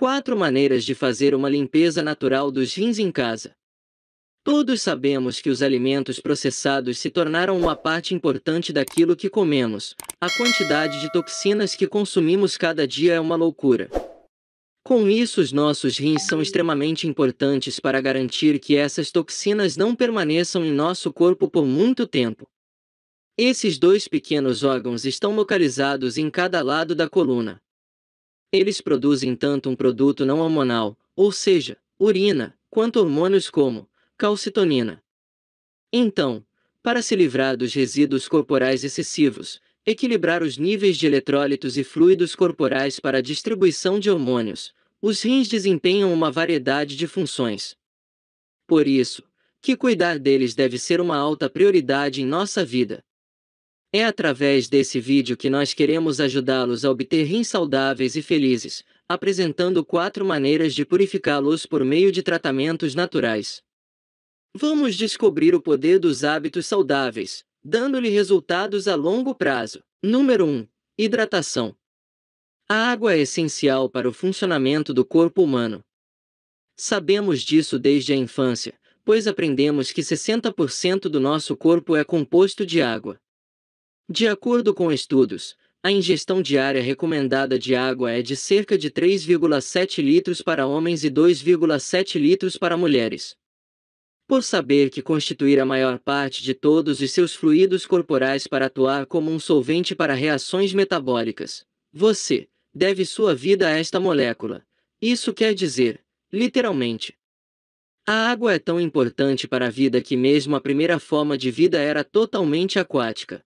Quatro maneiras de fazer uma limpeza natural dos rins em casa. Todos sabemos que os alimentos processados se tornaram uma parte importante daquilo que comemos. A quantidade de toxinas que consumimos cada dia é uma loucura. Com isso, os nossos rins são extremamente importantes para garantir que essas toxinas não permaneçam em nosso corpo por muito tempo. Esses dois pequenos órgãos estão localizados em cada lado da coluna. Eles produzem tanto um produto não hormonal, ou seja, urina, quanto hormônios como calcitonina. Então, para se livrar dos resíduos corporais excessivos, equilibrar os níveis de eletrólitos e fluidos corporais para a distribuição de hormônios, os rins desempenham uma variedade de funções. Por isso, que cuidar deles deve ser uma alta prioridade em nossa vida. É através desse vídeo que nós queremos ajudá-los a obter rins saudáveis e felizes, apresentando quatro maneiras de purificá-los por meio de tratamentos naturais. Vamos descobrir o poder dos hábitos saudáveis, dando-lhe resultados a longo prazo. Número 1. Hidratação. A água é essencial para o funcionamento do corpo humano. Sabemos disso desde a infância, pois aprendemos que 60% do nosso corpo é composto de água. De acordo com estudos, a ingestão diária recomendada de água é de cerca de 3,7 litros para homens e 2,7 litros para mulheres. Por saber que constituir a maior parte de todos os seus fluidos corporais para atuar como um solvente para reações metabólicas, você deve sua vida a esta molécula. Isso quer dizer, literalmente, a água é tão importante para a vida que mesmo a primeira forma de vida era totalmente aquática.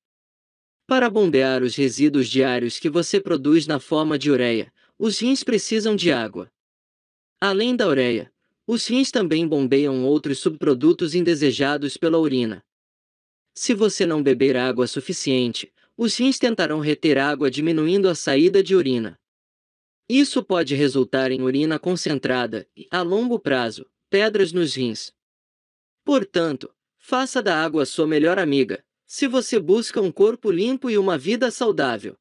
Para bombear os resíduos diários que você produz na forma de ureia, os rins precisam de água. Além da ureia, os rins também bombeiam outros subprodutos indesejados pela urina. Se você não beber água suficiente, os rins tentarão reter água diminuindo a saída de urina. Isso pode resultar em urina concentrada e, a longo prazo, pedras nos rins. Portanto, faça da água sua melhor amiga, se você busca um corpo limpo e uma vida saudável.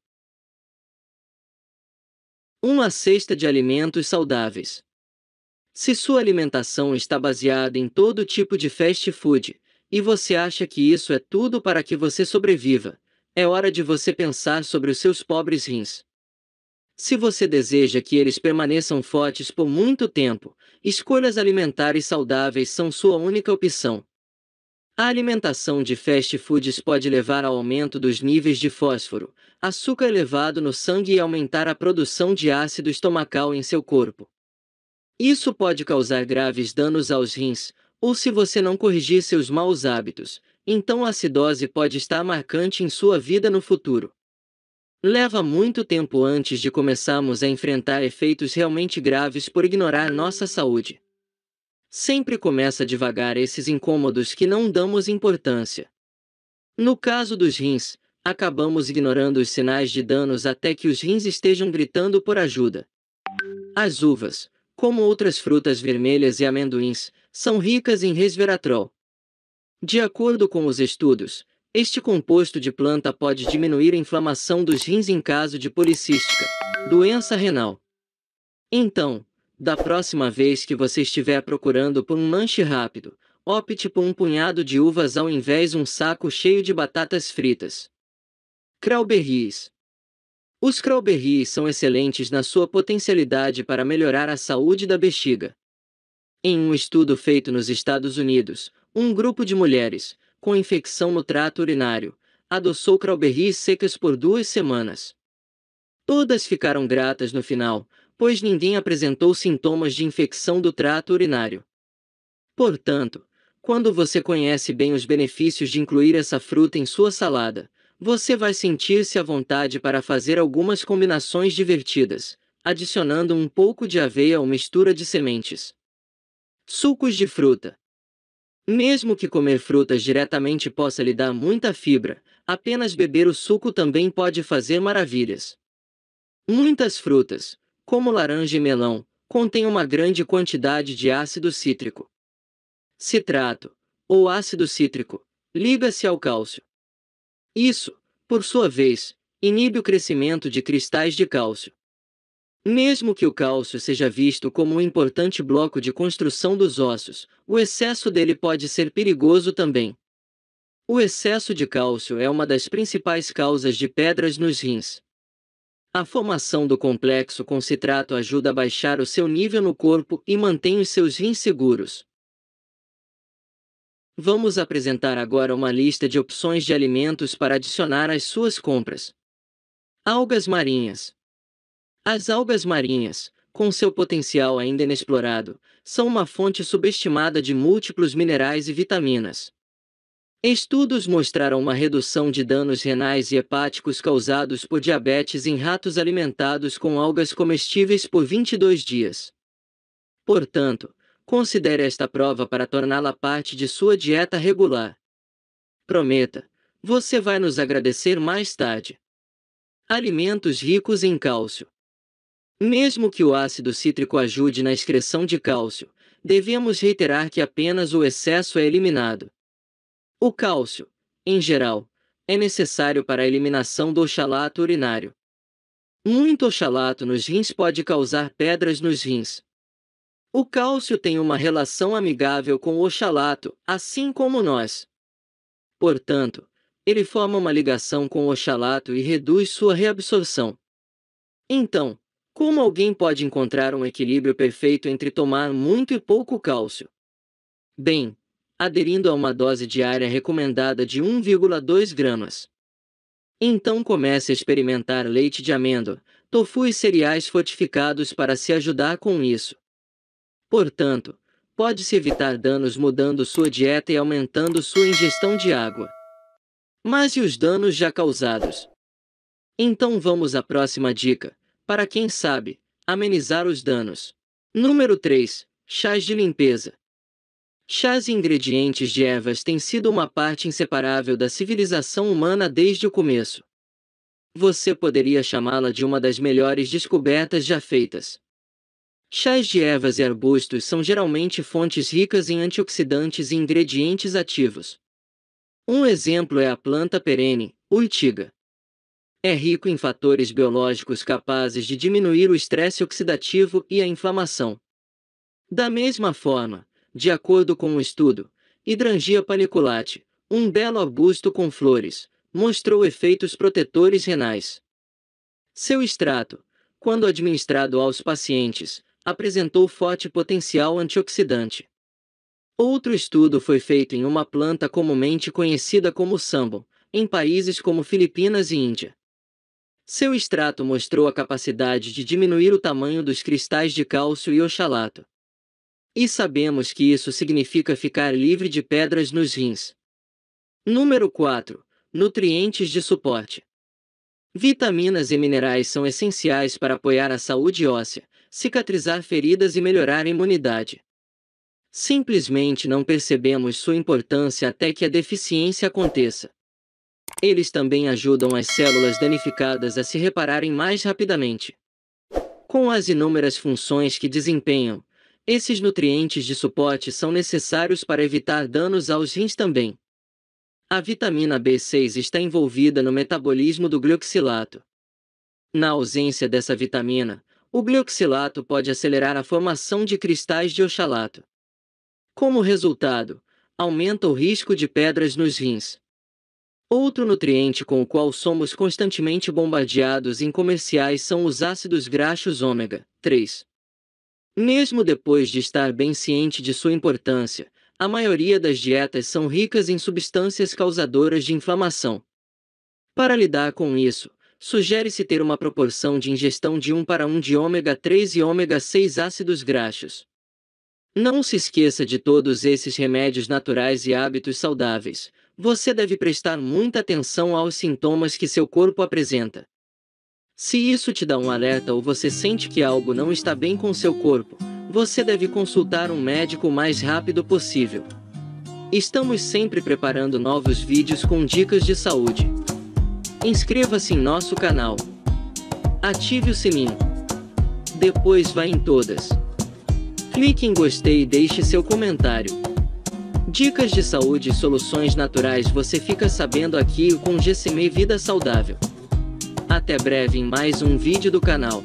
Uma cesta de alimentos saudáveis. Se sua alimentação está baseada em todo tipo de fast food, e você acha que isso é tudo para que você sobreviva, é hora de você pensar sobre os seus pobres rins. Se você deseja que eles permaneçam fortes por muito tempo, escolhas alimentares saudáveis são sua única opção. A alimentação de fast foods pode levar ao aumento dos níveis de fósforo, açúcar elevado no sangue e aumentar a produção de ácido estomacal em seu corpo. Isso pode causar graves danos aos rins, ou se você não corrigir seus maus hábitos, então a acidose pode estar marcante em sua vida no futuro. Leva muito tempo antes de começarmos a enfrentar efeitos realmente graves por ignorar nossa saúde. Sempre começa devagar esses incômodos que não damos importância. No caso dos rins, acabamos ignorando os sinais de danos até que os rins estejam gritando por ajuda. As uvas, como outras frutas vermelhas e amendoins, são ricas em resveratrol. De acordo com os estudos, este composto de planta pode diminuir a inflamação dos rins em caso de policística, doença renal. Então, da próxima vez que você estiver procurando por um lanche rápido, opte por um punhado de uvas ao invés de um saco cheio de batatas fritas. Crawberries Os crawberries são excelentes na sua potencialidade para melhorar a saúde da bexiga. Em um estudo feito nos Estados Unidos, um grupo de mulheres, com infecção no trato urinário, adoçou crawberries secas por duas semanas. Todas ficaram gratas no final, pois ninguém apresentou sintomas de infecção do trato urinário. Portanto, quando você conhece bem os benefícios de incluir essa fruta em sua salada, você vai sentir-se à vontade para fazer algumas combinações divertidas, adicionando um pouco de aveia ou mistura de sementes. Sucos de fruta. Mesmo que comer frutas diretamente possa lhe dar muita fibra, apenas beber o suco também pode fazer maravilhas. Muitas frutas, como laranja e melão, contém uma grande quantidade de ácido cítrico. Citrato, ou ácido cítrico, liga-se ao cálcio. Isso, por sua vez, inibe o crescimento de cristais de cálcio. Mesmo que o cálcio seja visto como um importante bloco de construção dos ossos, o excesso dele pode ser perigoso também. O excesso de cálcio é uma das principais causas de pedras nos rins. A formação do complexo com citrato ajuda a baixar o seu nível no corpo e mantém os seus rins seguros. Vamos apresentar agora uma lista de opções de alimentos para adicionar às suas compras. Algas marinhas. As algas marinhas, com seu potencial ainda inexplorado, são uma fonte subestimada de múltiplos minerais e vitaminas. Estudos mostraram uma redução de danos renais e hepáticos causados por diabetes em ratos alimentados com algas comestíveis por 22 dias. Portanto, considere esta prova para torná-la parte de sua dieta regular. Prometa, você vai nos agradecer mais tarde. Alimentos ricos em cálcio. Mesmo que o ácido cítrico ajude na excreção de cálcio, devemos reiterar que apenas o excesso é eliminado. O cálcio, em geral, é necessário para a eliminação do oxalato urinário. Muito oxalato nos rins pode causar pedras nos rins. O cálcio tem uma relação amigável com o oxalato, assim como nós. Portanto, ele forma uma ligação com o oxalato e reduz sua reabsorção. Então, como alguém pode encontrar um equilíbrio perfeito entre tomar muito e pouco cálcio? Bem, aderindo a uma dose diária recomendada de 1,2 gramas. Então comece a experimentar leite de amêndoa, tofu e cereais fortificados para se ajudar com isso. Portanto, pode-se evitar danos mudando sua dieta e aumentando sua ingestão de água. Mas e os danos já causados? Então vamos à próxima dica, para quem sabe, amenizar os danos. Número 3. Chás de limpeza. Chás e ingredientes de ervas têm sido uma parte inseparável da civilização humana desde o começo. Você poderia chamá-la de uma das melhores descobertas já feitas. Chás de ervas e arbustos são geralmente fontes ricas em antioxidantes e ingredientes ativos. Um exemplo é a planta perene, urtiga. É rico em fatores biológicos capazes de diminuir o estresse oxidativo e a inflamação. Da mesma forma, de acordo com um estudo, Hidrangia paniculate, um belo arbusto com flores, mostrou efeitos protetores renais. Seu extrato, quando administrado aos pacientes, apresentou forte potencial antioxidante. Outro estudo foi feito em uma planta comumente conhecida como sambo, em países como Filipinas e Índia. Seu extrato mostrou a capacidade de diminuir o tamanho dos cristais de cálcio e oxalato. E sabemos que isso significa ficar livre de pedras nos rins. Número 4. Nutrientes de suporte. Vitaminas e minerais são essenciais para apoiar a saúde óssea, cicatrizar feridas e melhorar a imunidade. Simplesmente não percebemos sua importância até que a deficiência aconteça. Eles também ajudam as células danificadas a se repararem mais rapidamente. Com as inúmeras funções que desempenham, esses nutrientes de suporte são necessários para evitar danos aos rins também. A vitamina B6 está envolvida no metabolismo do glioxilato. Na ausência dessa vitamina, o glioxilato pode acelerar a formação de cristais de oxalato. Como resultado, aumenta o risco de pedras nos rins. Outro nutriente com o qual somos constantemente bombardeados em comerciais são os ácidos graxos ômega 3. Mesmo depois de estar bem ciente de sua importância, a maioria das dietas são ricas em substâncias causadoras de inflamação. Para lidar com isso, sugere-se ter uma proporção de ingestão de 1 para 1 de ômega 3 e ômega 6 ácidos graxos. Não se esqueça de todos esses remédios naturais e hábitos saudáveis. Você deve prestar muita atenção aos sintomas que seu corpo apresenta. Se isso te dá um alerta ou você sente que algo não está bem com seu corpo, você deve consultar um médico o mais rápido possível. Estamos sempre preparando novos vídeos com dicas de saúde. Inscreva-se em nosso canal. Ative o sininho. Depois vá em todas. Clique em gostei e deixe seu comentário. Dicas de saúde e soluções naturais você fica sabendo aqui com GCM Vida Saudável. Até breve em mais um vídeo do canal.